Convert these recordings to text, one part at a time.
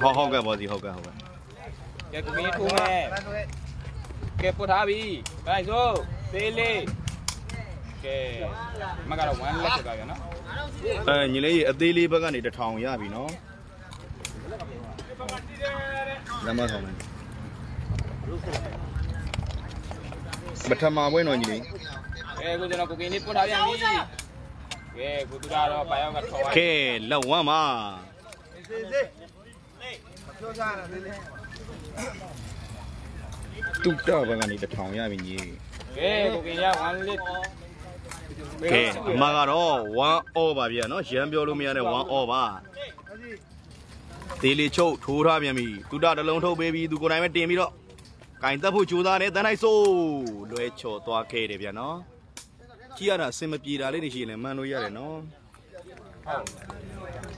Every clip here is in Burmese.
ဟုတ်ဟုတ်ကဲ့ဘောစီဟုတ်ကဲ့ဟုတ်ကဲ့ကဲကိုကြီးထိုးမယ်ကဲပုတ်ထားပြီဒါဆိုသေးလေးကဲမကတော့1လက်ဖြစ်သွားပြီနော်အဲညီလေးအသေးလေးဘက်ကနေတစ်ထောင်ရပြီနော်လမ်းမဆောင်မယ်ပထမပွဲတော့ညီလေးကဲကိုကျွန်တော်ကိုကြီးလေးပုတ်ထားပြန်ပြီကဲကိုသူကတော့ဘာရောက်ကထော်သွားကဲလက်ဝမ်းပါ တူတာဘက်ကနေတစ်ထောင်ရပြီညီကဲကိုကြီးရ1လက်ကဲအမကတော့1 all ပါဗျာနော်ရမ်းပြောလို့မရတဲ့1 all ပါသေးလေးချုပ်ထိုးထားပြန်ပြီတူတာတစ်လုံးထုတ်ပေးပြီးသူကိုယ်တိုင်ပဲတင်ပြီးတော့ကင်တက်ဖို့ကြိုးစားတယ်တန်းလိုက်ဆိုးလွဲချော်သွားခဲ့တယ်ဗျာနော်ကြည့်ရတာအစင်မပြေတာလေးတွေရှိရင်လည်းမှန်လို့ရတယ်နော်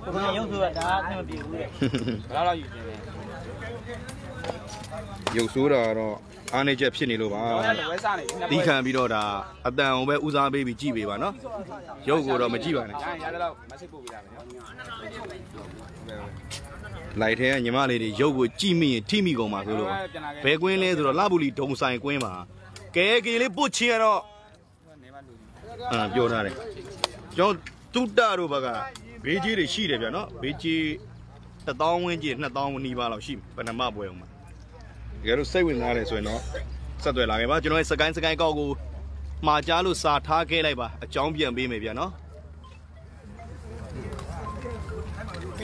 ကိုယ်ကရုပ်ဆိုတာဒါအဆင်မပြေဘူးတဲ့ဘယ်လောက်ယူခြင်းလဲ ရုပ်ဆိုးတာကတော့အားနေချက်ဖြစ်နေလို့ပါတော့လည်းဝဲစားနေပြီတီးခံပြီးတော့ဒါအတန်အောင်ပဲဦးစားပေးပြီးကြည့်ပေးပါနော်ရုပ်ကိုတော့မကြည့်ပါနဲ့ရရင်ရတဲ့တော့မစစ်ပို့ပေးရမယ်နော်လိုက်ထဲကညီမလေးတွေရုပ်ကိုကြည့်မိရင်ထိမိကုန်ပါဆိုလို့ဘယ်ကွင်းလဲဆိုတော့လှပူလီဒုံဆိုင်ကွင်းပါကဲကေလေးပုတ်ချင်ရတော့နေမလူအမ်ပြောထားတယ်ကျွန်တော်တုတ္တတို့ဘက်ကဘေးကြီးတွေရှိတယ်ဗျာနော်ဘေးကြီး1000ဝန်းကျင်2000ဝန်းနီးပါးလောက်ရှိပဏမပွဲအောင်မှာ တကယ်လို့စိတ်ဝင်စားတယ်ဆိုရင်တော့ဆက်သွယ်လာခဲ့ပါကျွန်တော်ရဲ့စကိုင်းစကိုင်းကောက်ကိုမှာကြားလို့စာထားခဲ့လိုက်ပါအကြောင်းပြန်ပေးမယ်ဗျာနော်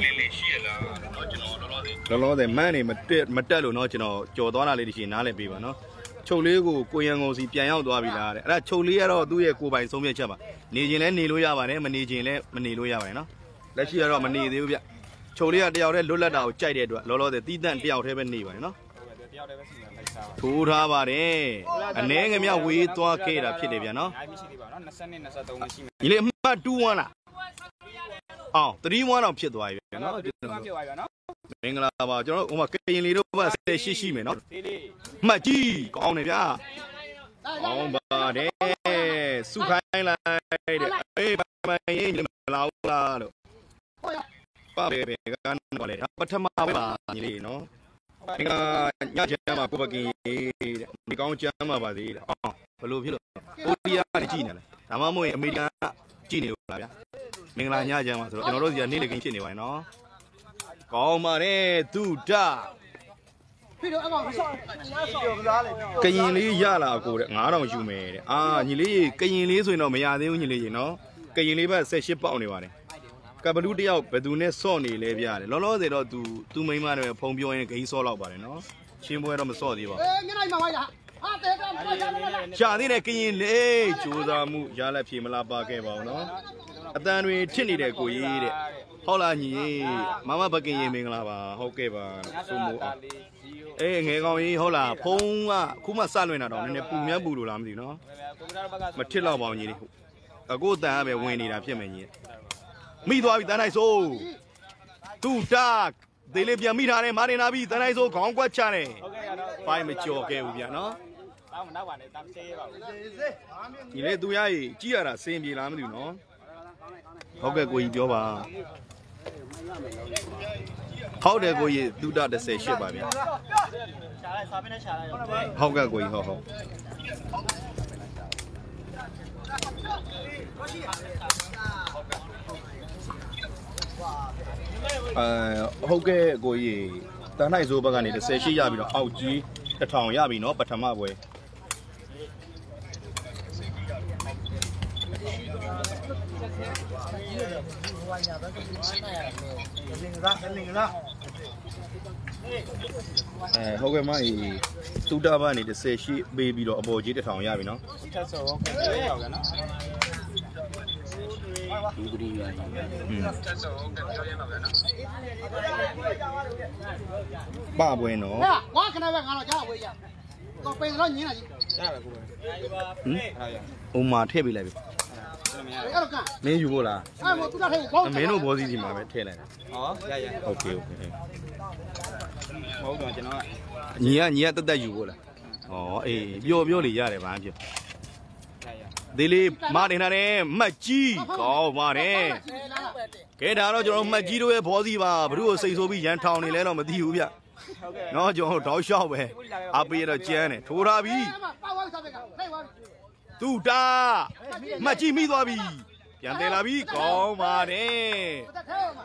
လေးလေးရှိရလားတော့ကျွန်တော်လောလောဆယ်လောလောဆယ်မန်းနေမတက်မတက်လို့เนาะကျွန်တော်ကြော်သွားတာလေးတွေရှိရင်နားလည်ပေးပါနော်ချုပ်လေးကိုကိုရန်ကုန်စီပြန်ရောက်သွားပြီလားတဲ့အဲ့ဒါချုပ်လေးကတော့သူ့ရဲ့ကိုယ်ပိုင်ဆုံးဖြတ်ချက်ပါနေခြင်းလဲနေလို့ရပါတယ်မနေခြင်းလဲမနေလို့ရပါတယ်နော်လက်ရှိကတော့မနေသေးဘူးဗျချုပ်လေးကတယောက်တည်းလွတ်လပ်တာကိုကြိုက်တဲ့အတွက်လောလောဆယ်တီးတန့်တယောက်တည်းပဲနေပါတယ်နော် တယော က်တည်းပဲစီမံလိုက်စားပါထိုးထားပါတယ်အနေငယ်မြဝေးသွားခဲ့တာဖြစ်တယ်ဗျာနော်အားမရှိသေးပါဘူးနော်20နဲ့23နဲ့ရှိမယ်ညီလေးအမှတ်2 1လားအောင်3 1တော့ဖြစ်သွားပြီဗျာနော်ဒီမှာဖြစ်သွားပြီနော်မင်္ဂလာပါကျွန်တော်ဟိုမှာကရင်လေးတို့ဘက်ဆက်ရှိရှိမယ်နော်သေးလေးမှတ်ကြီးကောင်းတယ်ဗျာကောင်းပါတယ်စုခိုင်းလိုက်တဲ့အေးမမရင်မလာဘူးလားလို့ပါပဲပဲကတော့လေပထမပဲပါညီလေးနော် ဒီကညချမ်းမှာကိုပကင်တဲ့ဒီကောင်းချမ်းမှာပါသေးတယ်အော်ဘယ်လိုဖြစ်လို့အိုရီးယားကနေကြည်နေလဲဒါမှမဟုတ်ရင်အမေရိကန်ကကြည်နေလို့လားဗျာမင်္ဂလာညချမ်းမှာဆိုတော့ကျွန်တော်တို့စီကနေ့လည်ကင်းဖြစ်နေပါ යි နော်ကောင်းပါတယ်သူတပြီးတော့အကောင်ဆော့ဆော့ကစားလေကရင်လေးရလာအကိုတဲ့9000ယူမယ်တဲ့အာညီလေးကရင်လေးဆိုရင်တော့မရသေးဘူးညီလေးရေနော်ကရင်လေးဘက်18ပေါက်နေပါတယ် ကပလူတယောက်ဘယ်သူနဲ့စော့နေလဲပြရတယ်လောလောဆယ်တော့ तू तू မိန်းမနဲ့ပဲဖုံပြောရင်ဂိမ်းစော့လောက်ပါတယ်နော်ချင်းပွဲတော့မစော့သေးပါဘူးအေးမျက်နှာမှာဝိုင်းတာဟာတဲကမွေးချမ်းလာရှာသေးတယ်ကရင်လေးစူးစမ်းမှုရလက်ဖြေမလားပါခဲ့ပါအောင်နော်အတန်တွေထစ်နေတဲ့ကိုကြီးတဲ့ဟုတ်လားညီမမဘကင်ရေမင်္ဂလာပါဟုတ်ကဲ့ပါညဆိုဆိုမို့တာလေးဂျီယိုအေးငယ်ကောင်ကြီးဟုတ်လားဖုံးကခုမှစလွင်တာတော့နည်းနည်းပူမြတ်ပူလို့လားမသိဘူးနော်ကွန်ပျူတာဘက်ကမထစ်တော့ပါဘူးညီလေးအခုတန်ကပဲဝင်နေတာဖြစ်မယ်ညီ မိသွားပြီတန်းနိုင်ဆိုတူတာဒေးလေးပြန်မိထားတယ်မာတင်နာပြီတန်းနိုင်ဆိုခေါင်းကွက်ချတယ်ဟုတ်ကဲ့ရတော့ပိုင်းမကြော်ခဲ့ဘူးဗျာနော်တောင်းမနောက်ပါနဲ့တမ်းချေးပါဘူးညီလေးသူရကြီးကြည့်ရတာစင်ပြေလားမသိဘူးနော်ဟုတ်ကဲ့ကိုကြီးပြောပါဟုတ်တယ်ကိုကြီးတူတာ38ပါဗျာရှာလိုက်စာပင်းနဲ့ရှာလိုက်တော့ဟုတ်ကဲ့ကိုကြီးဟုတ်ဟုတ် အဲဟုတ်ကဲ့ကိုကြီးတန်းနိုင်စိုးဘက်ကနေ38ရပြီးတော့အောက်ကြီး1000ရပြီနော်ပထမပွဲလင်ကစားလင်ကစားအဲဟုတ်ကဲ့မကြီးတူတာဘက်ကနေ30ရှိပေးပြီးတော့အပေါ်ကြီး1000ရပြီနော်ထက်ဆိုဟုတ်ကဲ့ပြေးရောက်ကန် နော် อืม ထက်ဆိုဟုတ်ကဲ့ပြောရမှာပဲနော် ပပွဲနော် ဟာဝါခဏပဲငါတော့ကြားဝေးရကောပင်တော့ညင်းလာကြီး ရပါကိုပဲ ဟင် အဲ့ရ ဥမာထည့်ပေးလိုက်ပြီ ကျွန်တော်မရ အဲ့တော့က မင်းယူဖို့လား အဲ့မသူတထဲကိုဘော အမင်းတို့ဘောစီစီမှာပဲထည့်လိုက်တာ ဟောရရ โอเคโอเค မဟုတ်တော့ကျွန်တော်က ညီကညီကတက်တက်ယူဖို့လားဩအေးပြောပြောလေရတယ်ဗာပြော ရရ ဟ သေးလေးမတင်ထားတယ်မှတ်ကြီးကောင်းပါတယ်ကဲဒါတော့ကျွန်တော်မှတ်ကြီးတို့ရဲ့ဘောစီပါဘ누구ကိုစိတ်ဆိုးပြီးရန်ထောင်နေလဲတော့မသိဘူးဗျဟုတ်ကဲ့နော်ကျွန်တော်တောက်လျှောက်ပဲအပေးရတော့ကျန်းတယ်ထိုးထားပြီပါဝါစားပဲကလိုက်ပါသူတာမှတ်ကြီးမိသွားပြီပြန်တယ်လာပြီကောင်းပါတယ်တက်ထဲမှာ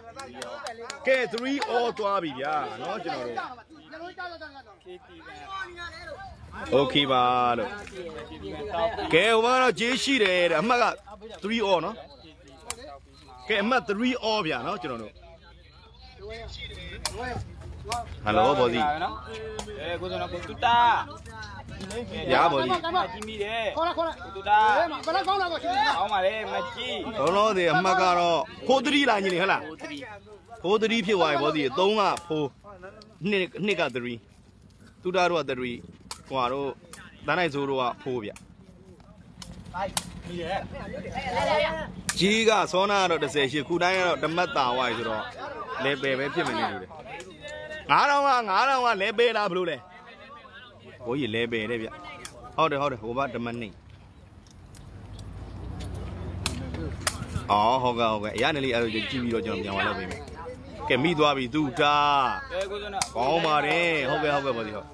ကဲ3 all သွားပြီဗျာနော်ကျွန်တော်တို့ညလုံး ကြောက်ကြောက်ကြောက် ဖြည့်တီးကန် โอเคပါလို့ ဖြည့်တီးကန်တောက်ပြီး ကဲဟိုကတော့ဂျေးရှိတယ်တဲ့အမှတ်က3 all နော်ကဲအမှတ်3 all ဗျာနော်ကျွန်တော်တို့ဟယ်လိုဘောစီ နော်အဲကိုစံတော့ကိုတူတာ ရပါဘောစီ ကြီးမိတယ် ခေါ်လာခေါ်လာ ကိုတူတာ အဲမှာဘယ်လောက်ကောင်းလာကိုရှင် အောင်းပါလေမကြီး လုံးလုံးဒီအမှတ်ကတော့ဖိုး3လာညီနေဟဟလား ကိုတီ ဖိုး3ဖြစ်သွားပြီဘောစီ3ကဖိုးနှစ်နှစ်က3သူတာတို့က3 ဟိုဟာတို့တန်းနိုင်စိုးတို့ကဖိုးဗျကြီးကစောနာကတော့38ခုတိုင်းကတော့ဓမတ်တာဝိုင်းဆိုတော့လဲပယ်ပဲဖြစ်မနေလို့လေ9000က9000ကလဲပယ်လားဘလို့လဲဘိုးကြီးလဲပယ်တဲ့ဗျဟုတ်တယ်ဟုတ်တယ်ဟိုဘဓမတ်နေအော်ဟုတ်ကဲ့ဟုတ်ကဲ့အရနေလေးအဲ့လိုကြည့်ပြီးတော့ကျွန်တော်ပြန်လာလောက်ပေးမယ်ကဲမိသွားပြီသူတာအဲကိုစံတော့ကောင်းပါတယ်ဟုတ်ကဲ့ဟုတ်ကဲ့ပါဒီဟုတ်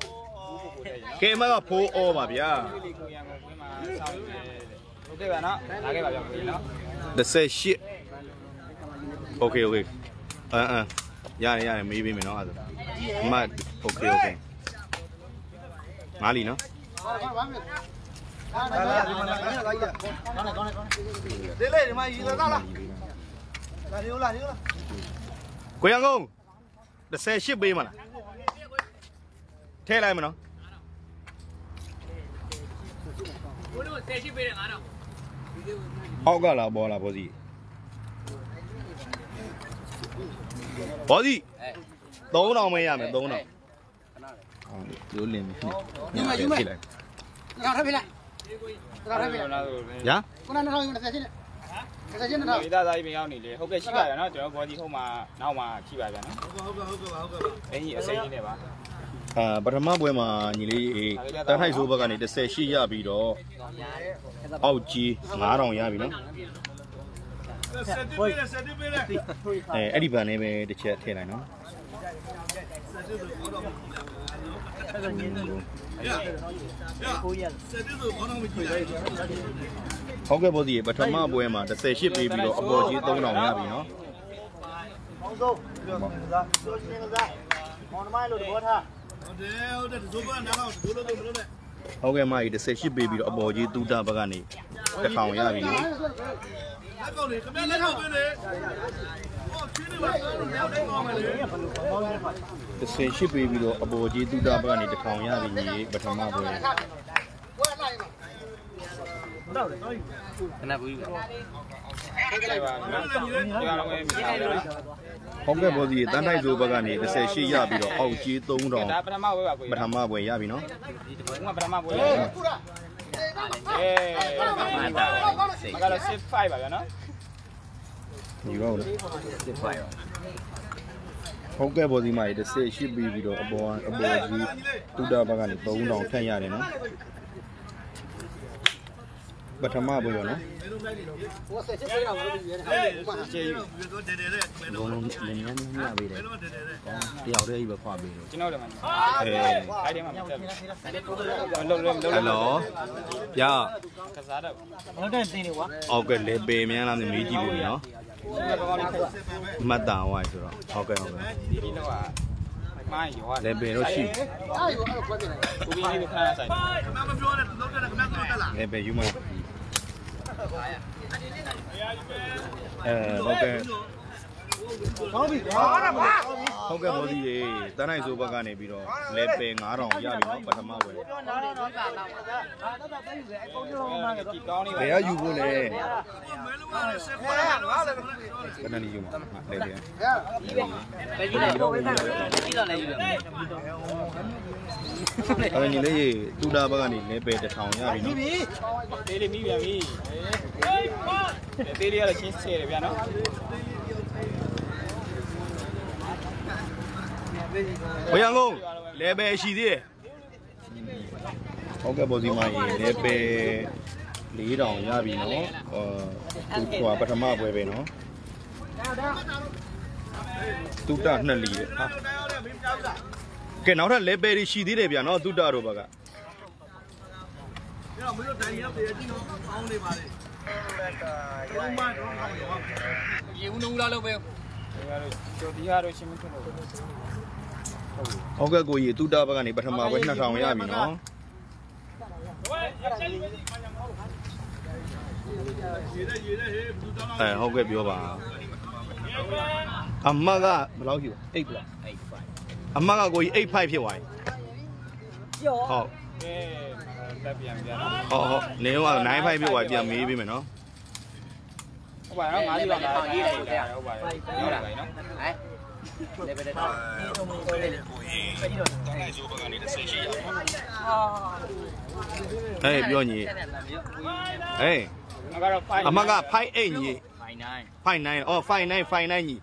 ကဲအမကဖိုးအောပါဗျာလေးကိုရန်ကုန်ဝင်းမှာစောင့်နေတယ်ဟုတ်ကဲ့ပါနော်လာခဲ့ပါဗျာကိုနော်38 Okay okay အမ်အမ်ရတယ်ရတယ်မေးပေးမယ်နော်အဲ့ဒါအမ Okay okay ငါလီနော်လာလာဒီမှာလာလာလာကောင်းနေကောင်းနေကောင်းနေလေးလေးဒီမှာရီလာလာလာဒီလိုလာဒီလိုလာကိုရန်ကုန်38ပေးမလားထည့်လိုက်မနော် ဟောက်ကလာပေါ်လာဘောစီဘောစီ3000မဲရမယ်3000ဟုတ်ရိုးလင်းပြီညမယူမယ်လိုက်ငါထပ်ပြလိုက်ငါထပ်ပြလိုက်လာဆိုညာခုနကတော့30ချင်းနဲ့30ချင်းနဲ့တော့ဒေသသားကြီးပင်ရောက်နေလေဟုတ်ကဲ့ရှိပါဗျာနော်ကျွန်တော်ဘောကြီးဟိုမှာနောက်မှာရှိပါဗျာနော်ဟုတ်ကဲ့ဟုတ်ကဲ့ဟုတ်ကဲ့အင်းကြီးအစိမ်းကြီးနဲ့ပါ အာပထမပွဲမှာညီလေးအေးတန်းထိုက်ဆိုးဘက်ကနေ10ရှိရပြီးတော့အောက်ကြီး9000ရပြီနော်အဲအဲ့ဒီဗန်နဲ့ပဲတစ်ချက်ထည့်လိုက်နော်ဟုတ်ကဲ့ဘောဒီပထမပွဲမှာ18ပေးပြီးတော့အပေါ်ကြီး3000ရပြီနော်ပေါင်းစုံပြောနေစားပြောရှင်းကစားမောင်နှမိုင်းလို့တဘောထား ဟုတ်ကဲ့မကြီး18ပေးပြီးတော့အပေါ်ကြီးတူတာဘက်ကနေတစ်ထောင်ရပြီနော်တစ်ဆယ်ရှိပေးပြီးတော့အပေါ်ကြီးတူတာဘက်ကနေတစ်ထောင်ရပြီညီပထမပွဲဝဲလိုက်ပါဟုတ်ကဲ့ပါနော်ဒီကတော့ပဲမြင်ပါဗျာ ဟုတ်ကဲ့ဘောဒီတန်းထိုက်ဆိုဘက်ကနေ30ရှိရပြီးတော့အောက်ကြီး3000ဒါပထမဝဲပါကိုပထမပွဲရပြီနော်ဒီကပထမဝဲကူရာအေးမကတော့65ပါဗျာနော်ညီတော့လေဟုတ်ကဲ့ဘောဒီမကြီး30ရှိပေးပြီးတော့အပေါ်အပေါ်ကြီးတူတာဘက်ကနေ3000ထပ်ရတယ်နော် ပထမပွဲရောနော်ဟိုဆက်ချက်ပြရမှာလို့ဒီရဲဟာကျေးလုံးလုံးလင်းလင်းမြပေးတယ်တယောက်တည်းကြီးပဲခွာပေးတယ်ကျွန်တော်တို့မှာအေးအဲ့ဒီမှာမတက်ဘူးလုံးလုံးလုံးဟယ်လိုပြကစားတော့ဟုတ်တယ်တင်းနေကွာအောက်ကလေပေမြန်လာမေးကြည့်ဖို့နော်ဒီကောင်လေးခက်မှတ်တာဝိုင်းဆိုတော့ဟုတ်ကဲ့ဟုတ်ကဲ့ဒီဒီတော့ မိုင်းရောလေပေတော့ရှိအားရောအဲ့ခွဲပြလိုက်ကိုကြီးလေးခဏဆိုင်လေပေယူမအဲဟုတ်ကဲ့ကောင်းပြီဟာတာပါ ဟုတ်ကဲ့ဘောဒီရေတန်းနိုင်ဆိုဘက်ကနေပြီးတော့လေပေ9000ရပြီနော်ပထမပွဲပြောနာတော့တော့ပါလာပါဟာတော့တော့ပြီးပြီအကုန်လုံးမှကတော့ဒီကောင်းလေးဘယ်ကယူဖို့လဲဟဲ့ငါလည်းခဏလေးယူမှာလေပေဟဲ့ပဲယူလိုက်တော့ယူလိုက်ပြီးတော့လည်းယူလိုက်အဲ့ညီလေးတူတာဘက်ကနေလေပေ1000ရပြီနော်ပြီသေးလေးမိပြန်ပြီသေးလေးကတော့ချင်းဆဲတယ်ဗျာနော် ဘယ်ရန်ကုန်လေပေရှိသေးတယ်ဟုတ်ကဲ့ဘောဒီမကြီးလေပေ4000ရပြီနော်ဟောသူဟိုပထမပွဲပဲနော်တူတာနှစ်လီတဲ့ဟာကဲနောက်ထပ် level တွေရှိသေးတယ်ဗျာနော်တူတာတို့ဘက်ကညမလို့တိုင်ရောက်တယ်ကြည့်နော်အောင်းနေပါလေလုံးမတော့အောင်ရောရေဦးနှူးလာလို့ပဲဒီကတော့ကျော်ဒီဟာတော့ရှင်းမဖြစ်တော့ဘူး ဟုတ်ပြီဟုတ်ကဲ့ကိုကြီးတူတာဘက်ကနေပထမပွဲ2000ရပြီနော်အဲဟုတ်ကဲ့ပြောပါအမကဘယ်လောက်ရှိလဲ8လားအမကကိုကြီး85ဖြစ်သွားပြီဟုတ်ကဲတက်ပြန်ပြန်နော်ဟုတ်ဟုတ်နေတော့95ဖြစ်သွားပြီပြန်မေးပေးမယ်နော်ဟုတ်ပါတော့ငါးစီပါလားရေးတယ်ဟုတ်ပါတ ယ်ရောက်လာပြီနော် လေပဲတဲ့ ဟေးပြောညီဟေး ငါကတော့5 အမက58ညီ ဖိုင်နိုင် 59အော်59 59ညီ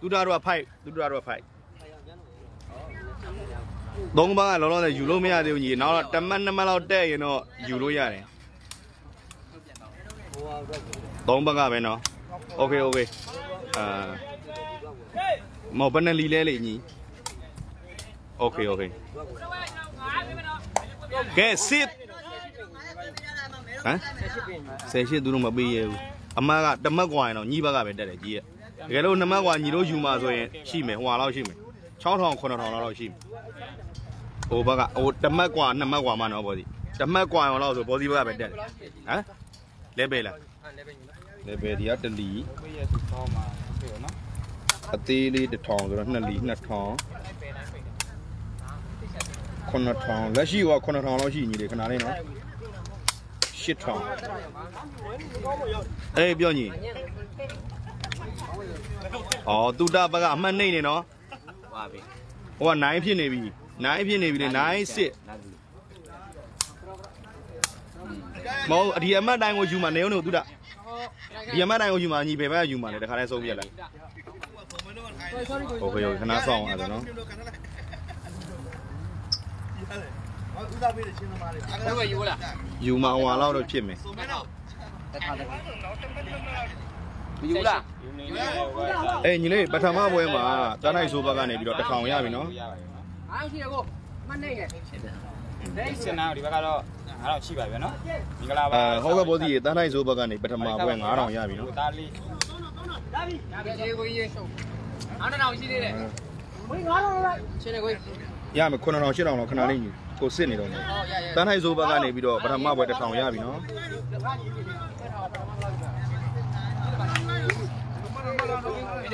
တူတာတော့5တူတာတော့5သုံးပါးကလောလောဆယ်ယူလို့မရသေးဘူးညီနောက်တော့တစ်မတ်နှစ်မတ်လောက်တက်ရင်တော့ယူလို့ရတယ်သုံးပါးကပဲနော်โอเคโอเคအာ မောဘယ်နဲ့လီလဲလေညီโอเคโอเคကဲစစ်ဟမ်ဆယ်ရှိသူတို့မပေးရဘူးအမကတမတ်ကွာရင်တော့ညီဘက်ကပဲတက်တယ်ကြီးရဲ့တကယ်လို့နှစ်မတ်ကွာညီတို့ယူမှာဆိုရင်ရှိမယ်ဟိုဟာလောက်ရှိမယ်6000 9000လောက်ရှိမယ်ဟိုဘက်ကဟိုတမတ်ကွာနှစ်မတ်ကွာမှနော်ဘောစီတမတ်ကွာအောင်လောက်ဆိုဘောစီဘက်ကပဲတက်တယ်ဟမ်လဲပေးလားလဲပေးဒီကတလီ ကိုရဲ့သူတော့မှာဖြစ်ရောနော် အသေးလေး1000ဆိုတော့နှစ်လီ2000 9000လက်ရှိက9000လောက်ရှိညီလေခဏလေးနော်8000အေးပြောညီအော်တူတာဘက်ကအမှတ်နှိမ့်နေနော်ပါပြီဟိုက9ဖြစ်နေပြီ9ဖြစ်နေပြီလေ9စစ်မဟုတ်အဒီအမှတ်တိုင်းကိုယူမှာနေုံနေတူတာဒီအမှတ်တိုင်းကိုယူမှာညီဘယ်ဘက်ကယူမှာလဲတခါတည်းဆုံးပြက်လိုက် ဟုတ်ကဲ့ဟုတ်ခဏဆောင်အောင်အဲ့ဒါနော်ဟောဥစားပေးတယ်ချင်းသမားတွေဘယ်လိုယူလားယူမှာဟိုဟာလောက်တော့ဖြစ်မယ်ဆိုမဲတော့တက်ထားတယ်ယူလားယူနေနေဟိုကအေးညီလေးပထမပွဲမှာတန်းနိုင်ဆိုဘက်ကနေပြီးတော့တစ်ထောင်ရပြီနော်ရပါပြီနော်အားရှိရကိုမနေရဲ့စင်နာဒီဘက်ကတော့ငါတော့ရှိပါပြီနော်မင်္ဂလာပါအဲဟုတ်ကဲ့ဘောစီတန်းနိုင်ဆိုဘက်ကနေပထမပွဲ9000ရပြီနော်ဒါလေးဒါပြေကိုကြီး အားတောင်ရှိသေးတယ်ဘယ်ငါတော့လိုက်ရှင်းနေကိုရမယ်9000 8000လောက်ခဏလေးညီကိုစစ်နေတော့မယ်ဟောရရတန်းနိုင်ဆိုဘက်ကနေပြီးတော့ပထမပွဲတစ်ထောင်ရပြီနော်ဒ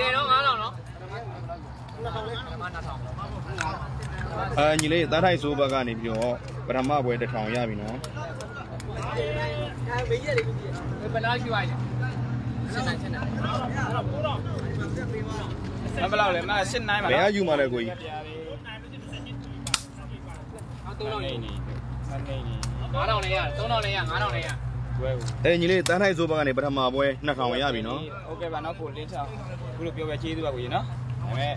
ီတော့9000နော်အဲညီလေးတန်းနိုင်ဆိုဘက်ကနေပြီးတော့ပထမပွဲတစ်ထောင်ရပြီနော်ဘယ်လောက်ရှိပါလဲရှင်းနေရှင်းနေ မဘလောက်လဲမ7 9ပါဘယ်ကယူမှာလဲကိုကြီး3000လေးနေ9000လေးရ3000လေးရ9000လေးရအဲညီလေးတန်းထိုင်ဆိုဘက်ကနေပထမပွဲနှစ်ခေါင်ရပြီနော်ဟုတ်ကဲ့ပါနော်ကိုလေးချောင်းခုလိုပြောပြကျေးဇူးပါကိုကြီးနော်ဒါပေမဲ့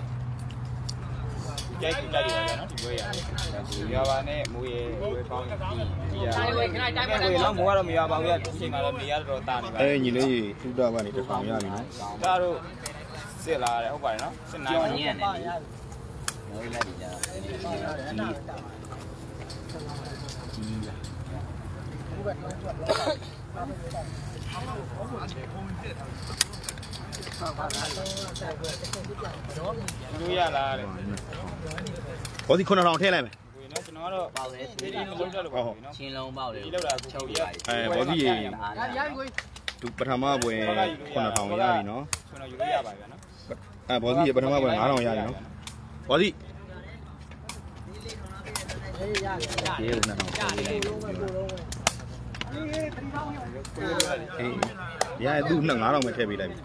ကြိုက်ကြိုက်ရပါနော်ဒီပွဲရတယ်ရွာပါနဲ့မိုးရဲဝဲပေါင်းပြီးရပါဘူးခဏတိုက်ပါတော့မိုးကတော့မရွာပါဘူးရဒီချိန်မှာတော့နေရတော့တာနေပါအဲညီလေးထူတာကနေတစ်ခေါင်ရပြီနော်ဒါတို့ စစ်လာတယ်ဟုတ်ပါတယ်နော်စစ်နိုင်ပါညံ့တယ်လူရလာတယ်ဘောစီ9000ထည့်လိုက်မယ်ကိုနော်ကျွန်တော်ကတော့ပေါက်တယ်ဒီဒီမလုံးတော့လို့ပါဘူးနော်ချင်းလုံးပေါက်တယ်ဒီလောက်တာကိုချုပ်ရအဲဘောစီရေရရပြီကိုသူပထမပွဲ9000ရပြီနော်ကျွန်တော်ယူလို့ရပါဗျာနော် အဲဘောစီပထမပွဲ9000ရတယ်နော်ဘောစီရေဦးနာတော့ပြေးလိုက်အေးရရသူ့နှစ်9000ပဲထည့်ပေးလိုက်ပြီ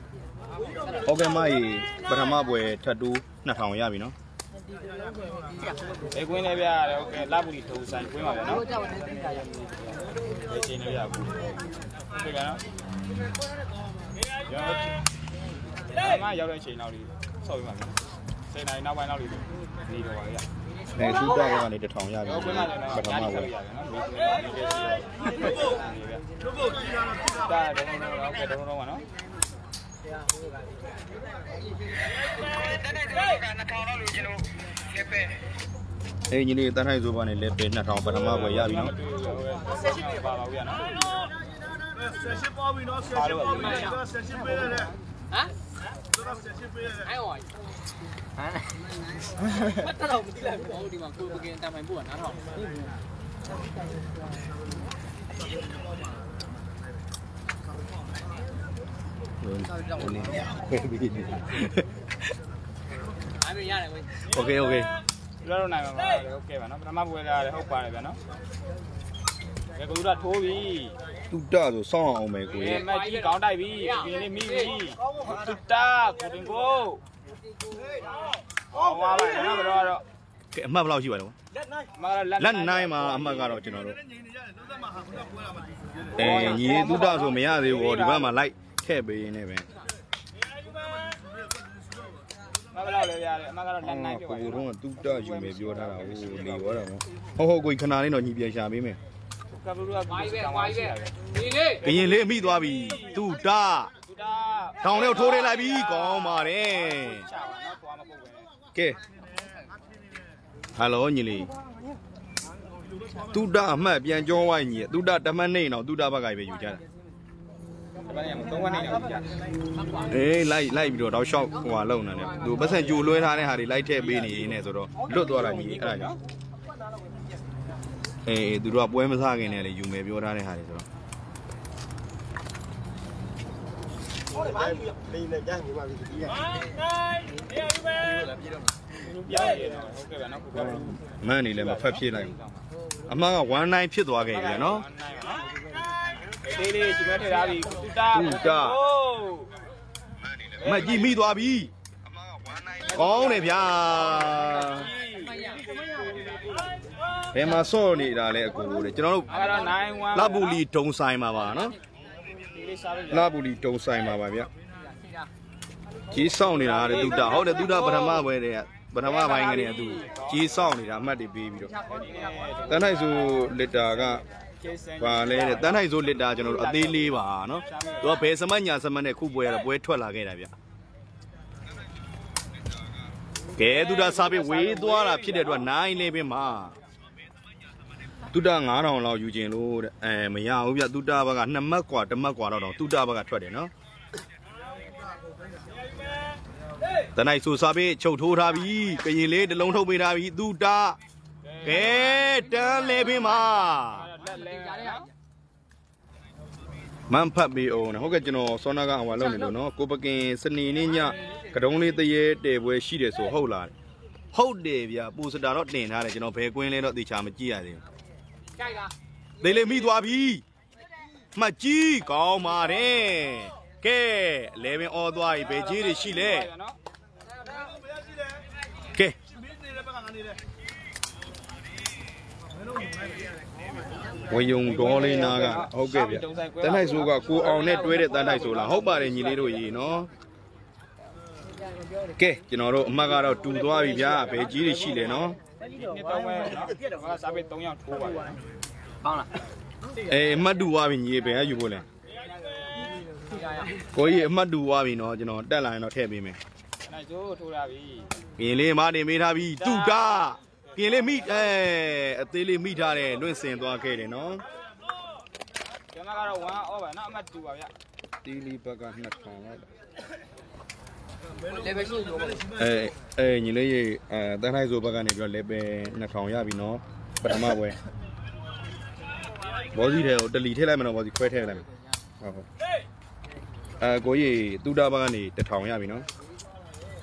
ဟုတ်ကဲ့မကြီးပထမပွဲထပ်တူး2000ရပြီနော်အေးကွင်းလေးပြရတယ်ဟုတ်ကဲ့လပူလီထူဆိုင်ကွင်းပါဗျာနော်ဒီချိန်လေးပြဘူးဟုတ်ကဲ့နော် အမရောက်တဲ့အချိန်နောက်လေးဆော့ပြပါမယ်စိတ်နိုင်နောက်ပိုင်းနောက်လေးနေတော့ပါဗျာအဲသူတာကနေတထောင်ရပြီတော့ဘယ်မှာလဲနော်ပထမညာပဲနေရနော်မိနေနေတယ်ရှိတော့ဒါတော့တော့ကဲတော့တော့ပါနော်အေးညီလေးတန်းထိုင်ဆိုပါနဲ့လက်ပဲ2000ပထမပဲရပြီနော်ဆက်ရှိပါပါဗျာနော်ဆက်ရှိပေါ်ပြီနော်ဆက်ရှိပေါ်ပြီဆက်ရှိပေးရတယ် ဟမ်တော့ဆက်ရှိပေးရတယ်အဲ့ဟောဟမ်မတတော့မတိလိုက်ဘူးဒီမှာကိုပကင်တမိုင်ပို့ကနားထောင် ဘယ်ကူတာထိုးပြီတူတဆိုစောင်းအောင်မယ်ကိုရေမက်ကြီးကောင်းတိုက်ပြီဒီနေ့မိပြီတူတကိုတင်ကိုဟောပါပါနော်ဘယ်တော့တော့ကဲအမှတ်ဘယ်လောက်ရှိပါလဲလက်နိုင်မှာအမှတ်ကတော့ကျွန်တော်တို့အဲညီတူတဆိုမရသေးဘူးဒီဘက်မှာလိုက်ထည့်ပေးနေပဲမကလောက်လဲရတယ်အမကတော့လက်နိုင်ပြောပါဘူးကိုကတော့တူတယူမယ်ပြောထားတာဟိုလေရောတာဟုတ်ဟုတ်ကိုခဏလေးတော့ညီပြန်ရှာပေးမယ် ကဘလူကဝိုင်းပဲဝိုင်းပဲဒီလေကရင်လေးအမိသွားပြီသူတာတူတာထောင်လေးကိုထိုးလေးလိုက်ပြီကောင်းပါတယ်ချပါနော်သွားမပုတ်ပဲကဲဟယ်လိုညီလေးသူတာအမှတ်ပြန်ကြောဝိုင်းညီသူတာတမတ်နေတော့သူတာဘက်ကပဲယူကြတာဒီပိုင်းမှာသုံးဝက်နေတော့ကြာအေးလိုက်လိုက်ပြီးတော့တောက်လျှောက်ဟိုဟာလုံနေတယ်သူပတ်စံကြိုလွှဲထားတဲ့ဟာတွေလိုက်ထည့်ပေးနေနေဆိုတော့လွတ်သွားတာညီအဲ့ဒါကြောင့် အေးသူတို့ကပွဲမစားခင်နဲ့လေယူမယ်ပြောထားတဲ့ဟာတွေဆိုတော့လူပြရည်နော်ဟုတ်ကဲ့ပါနော်ကိုကဘလူမန်းနေလည်းမဖတ်ဖြစ်လိုက်ဘူးအမှန်က19ဖြစ်သွားခဲ့ပြီနော်တေးလေးချိန်မထည့်ထားပြီတူတာမကြည့်မိသွားပြီကောင်းတယ်ဗျာဘ ယ်မှာစော့နေတာလဲအကိုတဲ့ကျွန်တော်တို့အဲ့တော့9 1လပူလီဒုံဆိုင်မှာပါနော်ဒီလေးစားလို့လပူလီဒုံဆိုင်မှာပါဗျကြီးစောင့်နေတာတဲ့သူတာဟုတ်တယ်သူတာပထမပွဲတည်းကပထမပိုင်းကနေကသူကြီးစောင့်နေတာအမှတ်တွေပေးပြီးတော့တန်းထိုင်ဆိုလစ်တာကကျေးစံပါလဲတဲ့တန်းထိုင်ဆိုလစ်တာကျွန်တော်တို့အသေးလေးပါနော်သူကဘယ်စမတ်ညာစမတ်နဲ့ခုပွဲရတော့ပွဲထွက်လာခဲ့တာဗျကဲသူတာစားပြီးဝေးသွားတာဖြစ်တဲ့အတွက်9 11မှာ သူတာ9000လောက်ယူခြင်းလို့တဲ့အဲမရဘူးဗျသူတာဘက်က2မှတ်กว่า1မှတ်กว่าတော့တော့သူတာဘက်ကထွက်တယ်နော်တနိုင်ဆိုစားပြီးချုပ်ထိုးထားပြီကရင်လေးတစ်လုံးထုတ်ပေးထားပြီသူတာကဲတန်းလေပင်မှာ လက်လဲနော် မန်ဖတ်ပေးအောင်နော်ဟုတ်ကဲ့ကျွန်တော်စောနာကဟိုလုပ်နေလို့နော်ကိုပကင်စနေနေ့ညကတုံးလေးတရေတဲပွဲရှိတယ်ဆိုဟုတ်လားဟုတ်တယ်ဗျပူစတာတော့တင်ထားတယ်ကျွန်တော်ဘယ်ကွင်းလဲတော့တေချာမကြည့်ရသေးဘူး ကြိုက်လားသေးလေးမိသွားပြီမှတ်ကြီးကောင်းပါတယ်ကဲ11အော်သွားပြီဘယ်ကြီးတွေရှိလဲနော်ဘယ်ရှိလဲကဲမင်းနေတဲ့ဘက်ကငါနေတယ်ဝယုံဒေါ်လေးနာကဟုတ်ကဲ့ဗျတန်းထိုက်ဆိုကကိုအောင်နဲ့တွဲတဲ့တန်းထိုက်ဆိုလားဟုတ်ပါတယ်ညီလေးတို့ရေနော်ကဲကျွန်တော်တို့အမှတ်ကတော့တူသွားပြီဗျာဘယ်ကြီးတွေရှိလဲနော် နှစ်တော့ပဲနော်ငါစားပေး3ယောက်ထိုးပါနော်ကောင်းလားအေးအမှတ်တူသွားပြီညီဘယ်ကယူဖို့လဲကိုကြီးအမှတ်တူသွားပြီနော်ကျွန်တော်တက်လာရင်တော့ထည့်ပေးမယ်နိုင်ကျိုးထိုးလာပြီပြင်လေးမတင်မေးထားပြီတူတာပြင်လေးမိအဲအသေးလေးမိထားတယ်လွင့်စင်သွားခဲ့တယ်နော်ကျွန်တော်ကတော့1 over နော်အမှတ်2ပါဗျတီလီဘက်က2000လောက် လေပဲရှိလို့ပေါ့အဲအဲညီလေးရေအဲတန်းထိုက်ဆိုဘက်ကနေပြီးတော့လေပဲ2000ရပြီနော်ပထမပွဲဘောစီထဲကိုတလီထည့်လိုက်မယ်နော်ဘောစီခွဲထည့်လိုက်မယ်ဟုတ်ဟုတ်အဲကိုကြီးတူတာဘက်ကနေ1000ရပြီနော်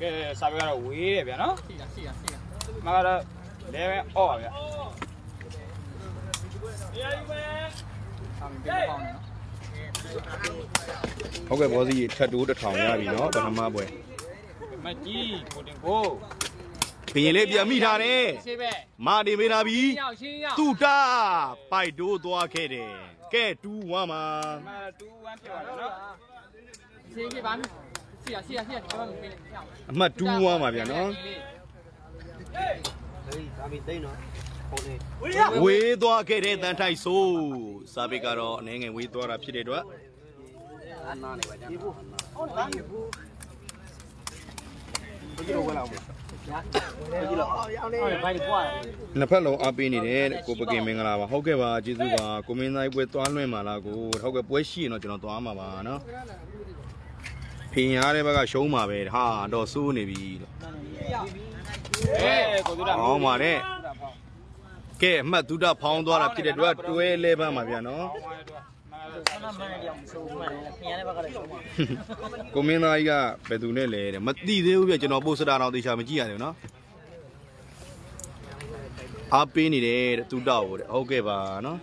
ကဲစားပေးကတော့ဝေးတယ်ဗျာနော်ရှိတာရှိတာရှိတာမကတော့11 over ဗျာဆောင်းပြီးပေါင်းနေနော်ဟုတ်ကဲ့ဘောစီထပ်တိုး1000ရပြီနော်ပထမပွဲ မကြီးကိုတင်ကိုဘရင်လေးပြန်မိထားတယ်ရှင်းပဲမာတင်မေးထားပြီရှင်းရောက်ရှင်းရောက်တူတာပိုက်တိုးသွားခဲ့တယ်ကဲ2 1မှာမ2 1ဖြစ်ပါတော့နော်ရှင်းပြပါမယ်စီရစီရစီရကျွန်တော်ပေးလိုက်အမှတ်2ဝါမှာဗျာနော်ဟေးဒါပြီးသိန်းတော့ဟုတ်တယ်ဝေးသွားခဲ့တဲ့တန်ထိုက်ဆိုးစာပေကတော့အနေငယ်ဝေးသွားတာဖြစ်တဲ့အတွက်အ နာနေပါကြဒီဘူးဟုတ်တယ်ဒီဘူးဘယ်လိုဝင်လာမလဲဘယ်လိုအောင်နေဘိုင်ကွာနှစ်ဖက်လုံးအားပေးနေတယ်တဲ့ကိုပကင်မင်္ဂလာပါဟုတ်ကဲ့ပါကျေးဇူးပါကိုမင်းသားကြီးပွဲသွားလွှင့်ပါလားကိုဟုတ်ကဲ့ပွဲရှိရင်တော့ကျွန်တော်သွားမှာပါနော်ဖင်ရတဲ့ဘက်ကရှုံးမှာပဲဟာတော့စိုးနေပြီလို့အဲကိုသူတာဟောင်းပါနဲ့ကဲအမှတ်ဒုဒဖောင်းသွားတာဖြစ်တဲ့အတွက်တွဲလဲပန်းပါဗျာနော် ဆန္ဒမှန်တယ်အောင်ဆိုမှန်တယ်ခင်ဗျားလည်းဘက်ကလည်းရှုံးပါ ကိုမင်းသားကြီးကဘယ်သူနဲ့လဲတဲ့မသိသေးဘူးပြကျွန်တော်ပို့စတာတော့တေချာမကြည့်ရတယ်နော်အားပေးနေတယ်တဲ့သူတောက်တဲ့ဟုတ်ကဲ့ပါနော်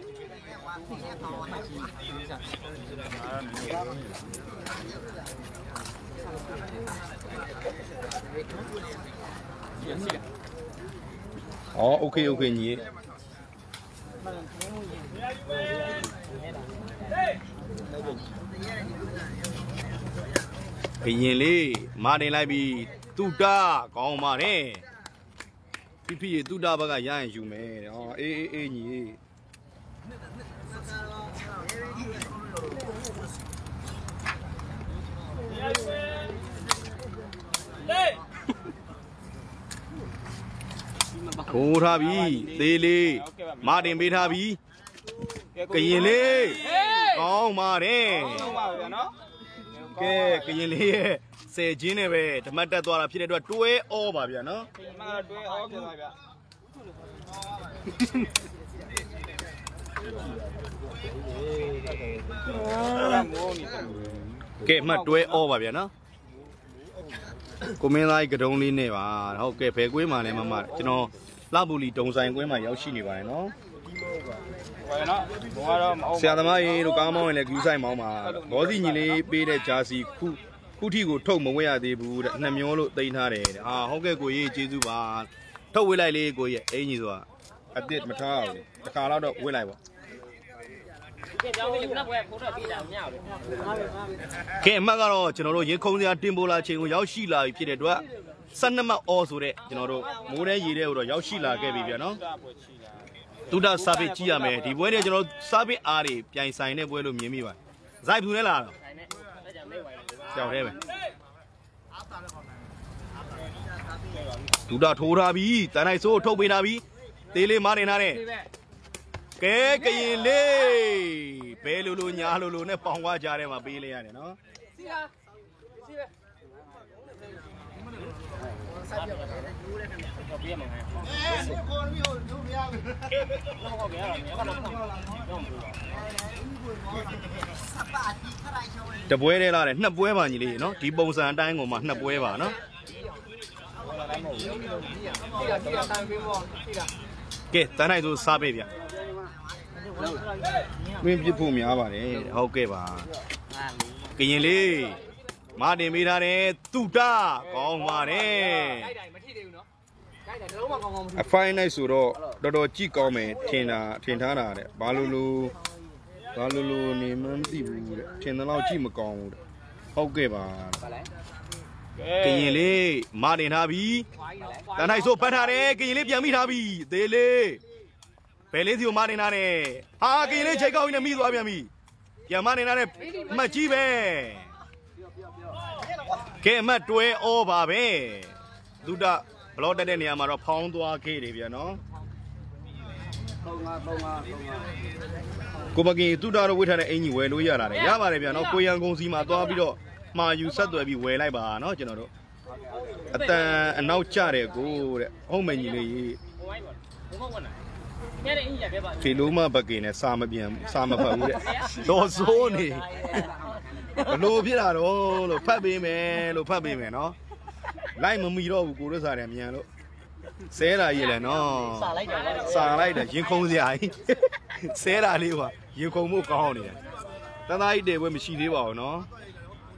အော်โอเคโอเคညီ ဘယင်လေးမာတင်လိုက်ပြီသူတာကောင်းပါတယ်ဖိဖိရေသူတာဘက်ကရရင်ယူမယ်တဲ့အော်အေးအေးအေးညီထိုးထားပြီသေးလေးမာတင်ပေးထားပြီကရင်လေးကောင်းပါတယ်ဟုတ်ပါဗျာနော် ကဲကရင်လေးရဲ့ဆယ်ချင်းနဲ့ပဲဓမတ်တက်သွားတာဖြစ်တဲ့အတွက်တွဲဩပါဗျာနော်မကတွဲအော်ပြသွားဗျာမိုးနေတယ်ကဲအမှတ်တွဲဩပါဗျာနော်ကိုမင်းသားကြီးကတုံးလေးနဲ့ပါဟုတ်ကဲ့ဘယ်ကွင်းမှာလဲမမကျွန်တော်လှပူလီတုံဆိုင်ကွင်းမှာရောက်ရှိနေပါတယ်နော် ဘာလဲနော်ဘောကတော့မအောင်ဆရာသမားရေတို့ကားမောင်းရင်လည်းဂူးဆိုင်မောင်းပါဘောစီညီလေးပေးတဲ့ဂျာစီခုခုထိကိုထုတ်မဝဲရသေးဘူးတဲ့နှစ်မျောလို့တိန်ထားတယ်တဲ့အာဟုတ်ကဲ့ကိုကြီးကျေးဇူးပါထုတ်ဝေးလိုက်လေးကိုကြီးအင်ကြီးဆိုတာအစ်စ်မထားဘူးတစ်ခါတော့ဝေးလိုက်ပါကဲကြောင်းလေးခုနကဖိုးတော့ပေးတာမရဘူးကဲအမှတ်ကတော့ကျွန်တော်တို့ရေခုံစရာတင်ပိုလာချိန်ကိုရောက်ရှိလာပြီဖြစ်တဲ့အတွက်12မှတ်အော်ဆိုတဲ့ကျွန်တော်တို့မိုးတဲ့ရေတဲ့ကိုတော့ရောက်ရှိလာခဲ့ပြီဗျာနော် တာပွဲချီတာတူတာစာပေကြည့်ရမယ်ဒီပွဲတွေကျွန်တော်စာပေအားတွေပြိုင်ဆိုင်တဲ့ပွဲလို့မြင်မိပါဇိုက်ဘူးနဲ့လားတော့ဆိုင်နဲ့အဲ့ကြောင့်မိတ်ဝိုင်းတယ်ကြောက်တယ်ပဲတူတာထိုးထားပြီတန်နိုင်စိုးထုတ်ပေးထားပြီသေးလေးမတင်ထားတယ်ဒီပဲကဲကရင်လေးဘဲလိုလိုညာလိုလိုနဲ့ပေါင်ွားကြတဲ့မှာပေးလိုက်ရတယ်နော်စီလားစီပဲ တော့ပြရမှာဟဲ့အဲခေါ်ပြီးဟိုတို့မရဘူးတော့ဟုတ်ကဲ့အဲ့တော့ကတော့တော့တော့ဘူးတပွဲတည်းလားတဲ့နှစ်ပွဲပါညီလေးနော်ဒီပုံစံအတိုင်းကိုမှနှစ်ပွဲပါနော်စီလားစီလားတိုင်ပေးပေါ့စီလားကဲတန်နိုင်စိုးစားပေးဗျဝင်းပြစ်ဖို့များပါတယ်တဲ့ဟုတ်ကဲ့ပါကရင်လေး မတင်ပေးထားတယ်တူတာကောင်းပါတယ်တိုက်တိုင်းမထိသေးဘူးနော်တိုက်တိုင်းလုံးမကောင်းကောင်းမထိအဖိုင်းနိုင်ဆိုတော့တော်တော်ကြည့်ကောင်းမယ်ထင်တာထင်ထားတာတဲ့ဘာလို့လို့ဘာလို့လို့နေမှမသိဘူးတဲ့ထင်တယ်လို့ကြည့်မကောင်းဘူးတဲ့ဟုတ်ကဲ့ပါပါလဲကရင်လေးမတင်ထားပြီဝိုင်းတော့တန်နိုင်ဆိုပတ်ထားတယ်ကရင်လေးပြန်မိထားပြီသေးလေးဘယ်လေးစီကိုမတင်ထားတယ်ဟာကရင်လေးချိန်ကောက်ရင်းနဲ့မိသွားပြန်ပြီပြန်မတင်ထားတယ်အမှတ်ကြီးပဲ ကဲအမှတ်တွဲဩပါပဲလူဒဘလော့တက်တဲ့နေရာမှာတော့ဖောင်းသွားခဲ့တယ်ဗျာနော်35 35ကိုပကင်တူတာတော့ဝိထားတဲ့အင်ကြီးဝယ်လို့ရတာလေရပါတယ်ဗျာနော်ကိုရန်ကုန်စီမှာသွားပြီးတော့မှာယူဆက်သွယ်ပြီးဝယ်လိုက်ပါနော်ကျွန်တော်တို့အတန်အနောက်ကျတဲ့ကိုတဲ့ဟုတ်မယ်ညီလေးဝိုင်းပါဘုံမဝင်လာညနေအင်းရပြပါဖေလိုမပကင်နဲ့စာမပြန်စာမဖတ်ဘူးတဲ့တော်စိုးနေ ဘလို့ဖြစ်တာတော့လို့ဖတ်ပေးမယ်လို့ဖတ်ပေးမယ်နော်လိုက်မမီတော့ဘူးကိုတို့စားတယ်မြန်လို့ဆဲတာကြီးလေနော်စာလိုက်တယ်စာလိုက်တယ်ရင်ခုံစရာကြီးဆဲတာလေးပါရင်ခုံမှုကောင်းနေတယ်တသားကြီးတဲပွဲမရှိသေးပါဘူးနော်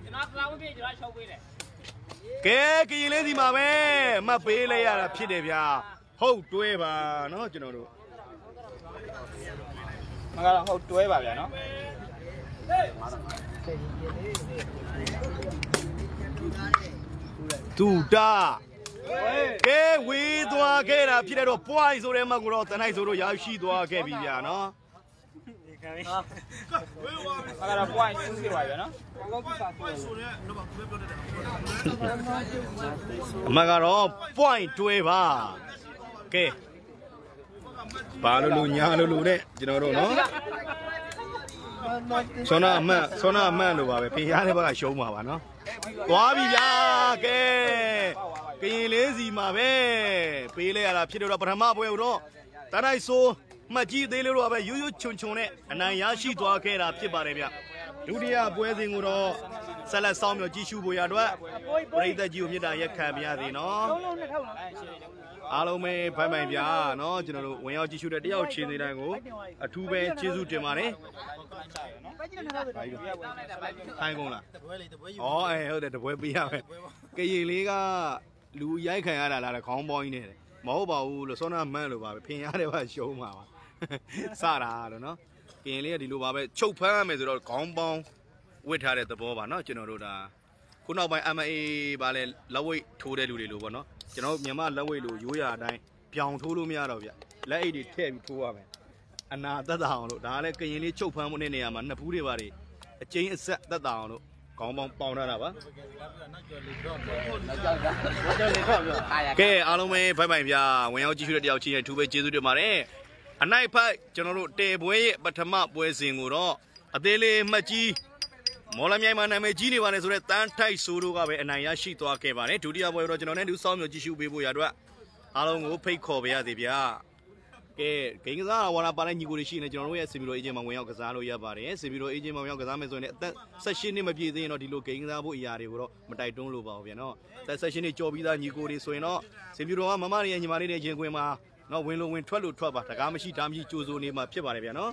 ကျွန်တော်ကလောင်းပြေကျွန်တော်ချုပ်ပေးတယ်ကဲကရင်လေးစီမှာပဲမှတ်ပေးလိုက်ရတာဖြစ်တယ်ဗျာဟုတ်တွဲပါနော်ကျွန်တော်တို့မကတော့ဟုတ်တွဲပါဗျာနော် တူတာကဲဝေးသွားခဲ့တာဖြစ်တဲ့တော့ point ဆိုတဲ့မှတ်ကိုတော့တနိုင်ဆိုတော့ရရှိသွားခဲ့ပြီဗျာနော်အဲ့ဒါ point 2ဖြစ်သွားပြီနော်အမှန်ကတော့ point တွဲပါကဲဘာလို့လို့ညာလို့လို့တဲ့ကျွန်တော်တို့နော် ဆောနာအမှန်ဆောနာအမှန်လို့ပါပဲဖေရတဲ့ဘက်ကရှုံးပါပါနော်သွားပြီဗျာကဲကရင်လေးစီမှာပဲပေးလိုက်ရတာဖြစ်တော့ပထမပွဲတော့တတိုင်းဆိုမှတ်ကြီးသေးလေးတော့ပဲရိုးရိုးချွန်ချွန်နဲ့အနိုင်ရရှိသွားခဲ့တာဖြစ်ပါတယ်ဗျဒုတိယပွဲစဉ်ကိုတော့ ဆက်လက်စောင့်မျှော်ကြည့်ရှုဖို့ရအတွက်ပရိသတ်ကြီးကိုမြစ်တာရက်ခံပါရစေနော်အားလုံးပဲဘိုင်ဘိုင်ပြာနော်ကျွန်တော်တို့ဝင်ရောက်ကြည့်ရှုတဲ့တယောက်ချင်းစီတိုင်းကိုအထူးပဲကျေးဇူးတင်ပါတယ်ခိုင်းကုန်လားတပွဲလေးတပွဲယူဩအဲဟုတ်တယ်တပွဲပေးရမယ်ကရင်လေးကလူရိုက်ခံရတာလားခေါင်းပေါင်းကြီးနဲ့မဟုတ်ပါဘူးလို့စောနာမန့်လို့ပါပဲဖင်ရတယ်ပါရှုံးပါပါစတာတော့နော်ကရင်လေးကဒီလိုပါပဲချုပ်ဖမ်းရမယ်ဆိုတော့ခေါင်းပေါင်း ဝစ်ထားတဲ့သဘောပါเนาะကျွန်တော်တို့ဒါ ခုနောက်ပိုင်း MA ဗာလဲလက်ဝိတ်ထိုးတဲ့လူတွေလို့ပေါ့နော်ကျွန်တော်မြန်မာလက်ဝိတ်လို့ရိုးရာအတိုင်းပြောင်ထိုးလို့မရတော့ဗျလက်အိတ်တွေထည့်ပြီးထိုးရမယ်အနာသက်သာအောင်လို့ဒါကလည်းကရင်လေးချုပ်ဖမ်းမှုတဲ့နေရာမှာနှစ်ဖူးတွေပါတွေအကျဉ်းအဆက်သက်သာအောင်လို့ခေါင်းပေါင်းပေါင်ထားတာပါကဲအားလုံးပဲဘိုင်ဘိုင်ဗျာဝင်ရောက်ကြည့်ရှုတဲ့တယောက်ချင်းရဲ့အထူးပဲကျေးဇူးတင်ပါတယ်အနိုင်ဖိုက်ကျွန်တော်တို့တေပွဲရဲ့ပထမပွဲစဉ်ကိုတော့အသေးလေးမှတ်ကြီး မော်လမြိုင်မှာနာမည်ကြီးနေပါလေဆိုတော့တန်းထိုက်ဆိုးတို့ကပဲအနိုင်ရရှိသွားခဲ့ပါတယ်ဒုတိယပွဲတော့ကျွန်တော်နဲ့ဒူစောင်းမျိုးကြည့်ရှုပေးဖို့ရတော့အားလုံးကိုဖိတ်ခေါ်ပေးရသေးဗျာကဲဂိမ်းကစားဝါလာပါတဲ့ညီကိုတွေရှိနေကျွန်တော်တို့ရဲ့စင်ပီရိုအေဂျင့်မှာဝင်ရောက်ကစားလို့ရပါတယ်စင်ပီရိုအေဂျင့်မှာဝင်ရောက်ကစားမယ်ဆိုရင်အသက်16နှစ်မပြည့်သေးရင်တော့ဒီလိုဂိမ်းကစားဖို့အရာတွေကိုတော့မတိုက်တွန်းလို့ပါဘူးဗျာနော်အသက်16နှစ်ကျော်ပြီးသားညီကိုတွေဆိုရင်တော့စင်ပီရိုကမမတွေရဲ့ညီမလေးတွေချင်းခွင်မှာနော်ဝင်လို့ဝင်ထွက်လို့ထွက်ပါတကားမရှိဒါမရှိကြိုးစိုးနေမှာဖြစ်ပါတယ်ဗျာနော်